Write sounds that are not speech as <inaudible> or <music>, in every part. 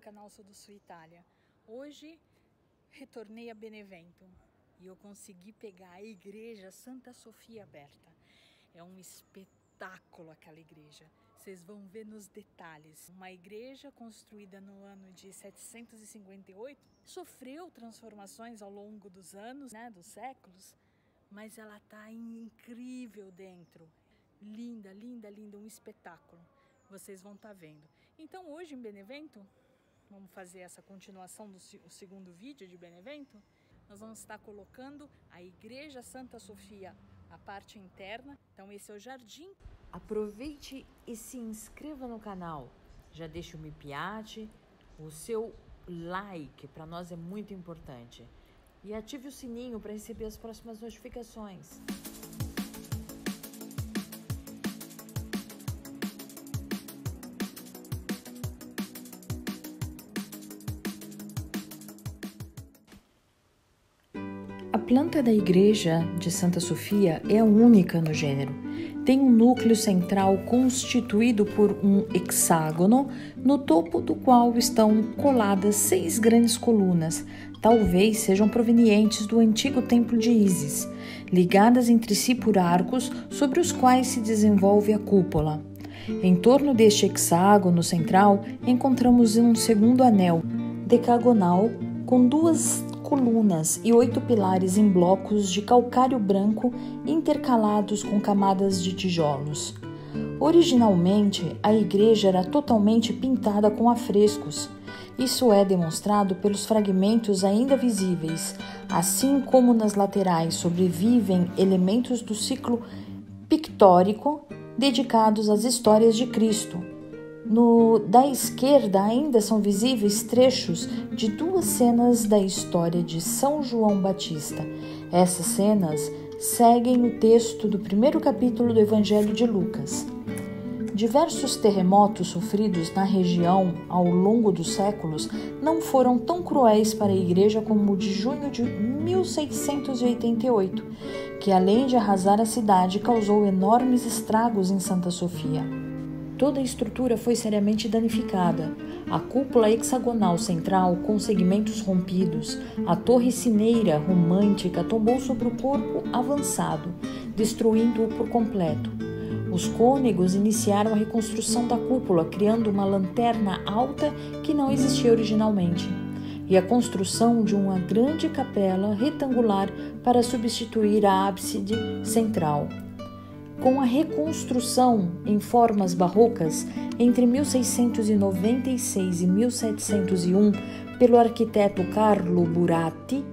do canal Sou do Sul Itália. Hoje retornei a Benevento e eu consegui pegar a igreja Santa Sofia aberta. É um espetáculo aquela igreja. Vocês vão ver nos detalhes. Uma igreja construída no ano de 758 sofreu transformações ao longo dos anos, né, dos séculos, mas ela está incrível dentro. Linda, linda, linda, um espetáculo. Vocês vão estar tá vendo. Então hoje em Benevento, vamos fazer essa continuação do segundo vídeo de Benevento, nós vamos estar colocando a Igreja Santa Sofia, a parte interna. Então esse é o jardim. Aproveite e se inscreva no canal. Já deixa o mi piace, o seu like para nós é muito importante. E ative o sininho para receber as próximas notificações. Planta da igreja de Santa Sofia é única no gênero. Tem um núcleo central constituído por um hexágono, no topo do qual estão coladas seis grandes colunas, talvez sejam provenientes do antigo templo de Ísis, ligadas entre si por arcos sobre os quais se desenvolve a cúpula. Em torno deste hexágono central encontramos um segundo anel, decagonal, com duas colunas e oito pilares em blocos de calcário branco intercalados com camadas de tijolos. Originalmente, a igreja era totalmente pintada com afrescos. Isso é demonstrado pelos fragmentos ainda visíveis, assim como nas laterais sobrevivem elementos do ciclo pictórico dedicados às histórias de Cristo, no, da esquerda ainda são visíveis trechos de duas cenas da história de São João Batista. Essas cenas seguem o texto do primeiro capítulo do Evangelho de Lucas. Diversos terremotos sofridos na região ao longo dos séculos não foram tão cruéis para a igreja como o de junho de 1688, que além de arrasar a cidade, causou enormes estragos em Santa Sofia. Toda a estrutura foi seriamente danificada. A cúpula hexagonal central, com segmentos rompidos, a torre cineira romântica tombou sobre o corpo avançado, destruindo-o por completo. Os cônegos iniciaram a reconstrução da cúpula, criando uma lanterna alta que não existia originalmente, e a construção de uma grande capela retangular para substituir a ábside central com a reconstrução em formas barrocas entre 1696 e 1701 pelo arquiteto Carlo Buratti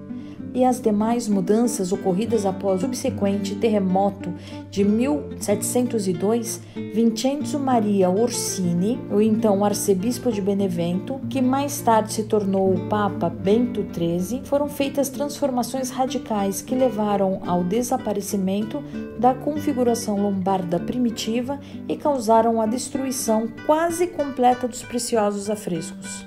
e as demais mudanças ocorridas após o subsequente terremoto de 1702, Vincenzo Maria Orsini, o então arcebispo de Benevento, que mais tarde se tornou o Papa Bento XIII, foram feitas transformações radicais que levaram ao desaparecimento da configuração lombarda primitiva e causaram a destruição quase completa dos preciosos afrescos.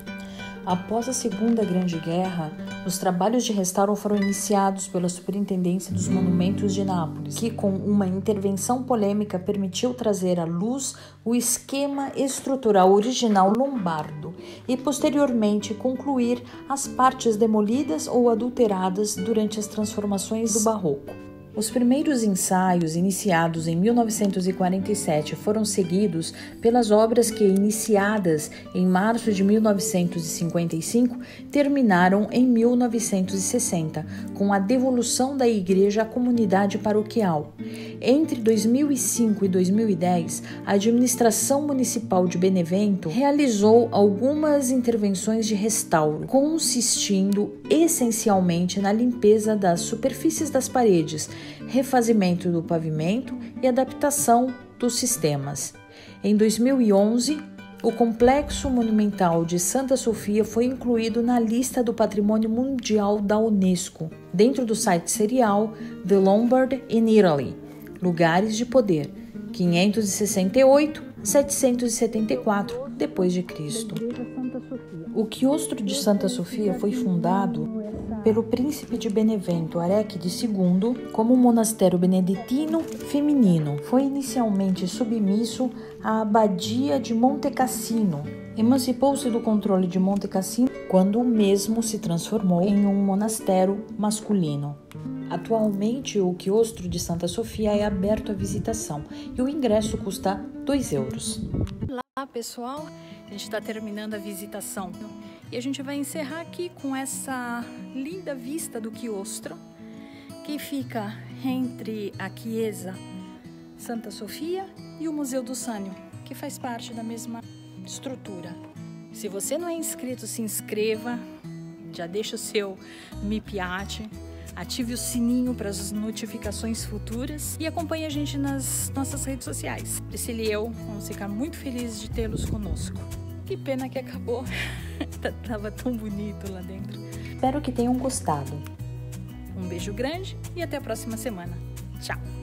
Após a Segunda Grande Guerra, os trabalhos de restauro foram iniciados pela Superintendência dos Monumentos de Nápoles, que, com uma intervenção polêmica, permitiu trazer à luz o esquema estrutural original lombardo e, posteriormente, concluir as partes demolidas ou adulteradas durante as transformações do Barroco. Os primeiros ensaios, iniciados em 1947, foram seguidos pelas obras que, iniciadas em março de 1955, terminaram em 1960, com a devolução da igreja à comunidade paroquial. Entre 2005 e 2010, a administração municipal de Benevento realizou algumas intervenções de restauro, consistindo essencialmente na limpeza das superfícies das paredes refazimento do pavimento e adaptação dos sistemas. Em 2011, o Complexo Monumental de Santa Sofia foi incluído na lista do Patrimônio Mundial da Unesco, dentro do site serial The Lombard in Italy Lugares de Poder, 568-774 depois de Cristo. O quiostro de Santa Sofia foi fundado pelo príncipe de Benevento Areque II como um monastério beneditino feminino. Foi inicialmente submisso à abadia de Monte Cassino. Emancipou-se do controle de Monte Cassino quando o mesmo se transformou em um monastério masculino. Atualmente, o quiostro de Santa Sofia é aberto à visitação e o ingresso custa 2 euros. Olá, pessoal! A gente está terminando a visitação e a gente vai encerrar aqui com essa linda vista do quiostro que fica entre a Chiesa Santa Sofia e o Museu do Sânio, que faz parte da mesma estrutura. Se você não é inscrito, se inscreva, já deixa o seu me ative o sininho para as notificações futuras e acompanhe a gente nas nossas redes sociais. Priscila e eu vamos ficar muito felizes de tê-los conosco. Que pena que acabou, <laughs> <laughs> tava tão bonito lá dentro. Espero que tenham gostado. Um beijo grande e até a próxima semana. Tchau!